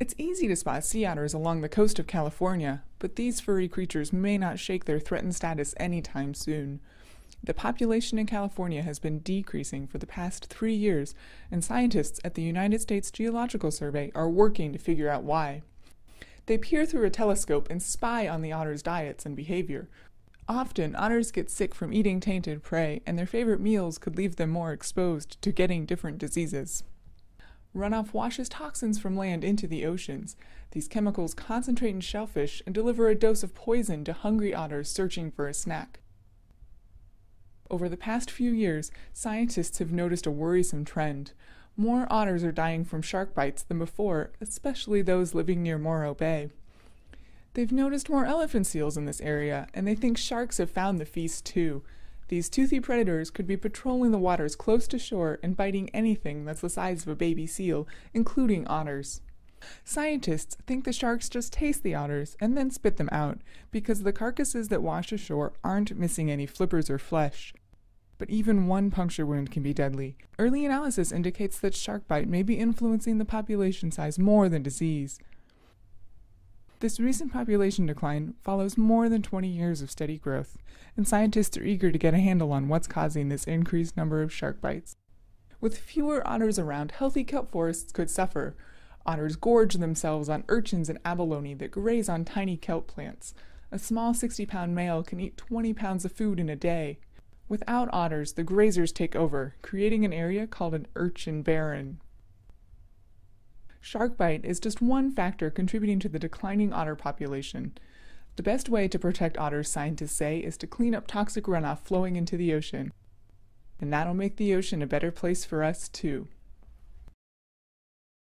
It's easy to spot sea otters along the coast of California, but these furry creatures may not shake their threatened status anytime soon. The population in California has been decreasing for the past three years, and scientists at the United States Geological Survey are working to figure out why. They peer through a telescope and spy on the otters' diets and behavior. Often, otters get sick from eating tainted prey, and their favorite meals could leave them more exposed to getting different diseases. Runoff washes toxins from land into the oceans. These chemicals concentrate in shellfish and deliver a dose of poison to hungry otters searching for a snack. Over the past few years, scientists have noticed a worrisome trend. More otters are dying from shark bites than before, especially those living near Morro Bay. They've noticed more elephant seals in this area, and they think sharks have found the feast too. These toothy predators could be patrolling the waters close to shore and biting anything that's the size of a baby seal, including otters. Scientists think the sharks just taste the otters and then spit them out because the carcasses that wash ashore aren't missing any flippers or flesh. But even one puncture wound can be deadly. Early analysis indicates that shark bite may be influencing the population size more than disease. This recent population decline follows more than 20 years of steady growth, and scientists are eager to get a handle on what's causing this increased number of shark bites. With fewer otters around, healthy kelp forests could suffer. Otters gorge themselves on urchins and abalone that graze on tiny kelp plants. A small 60 pound male can eat 20 pounds of food in a day. Without otters, the grazers take over, creating an area called an urchin barren. Shark bite is just one factor contributing to the declining otter population. The best way to protect otters, scientists say, is to clean up toxic runoff flowing into the ocean. And that'll make the ocean a better place for us, too.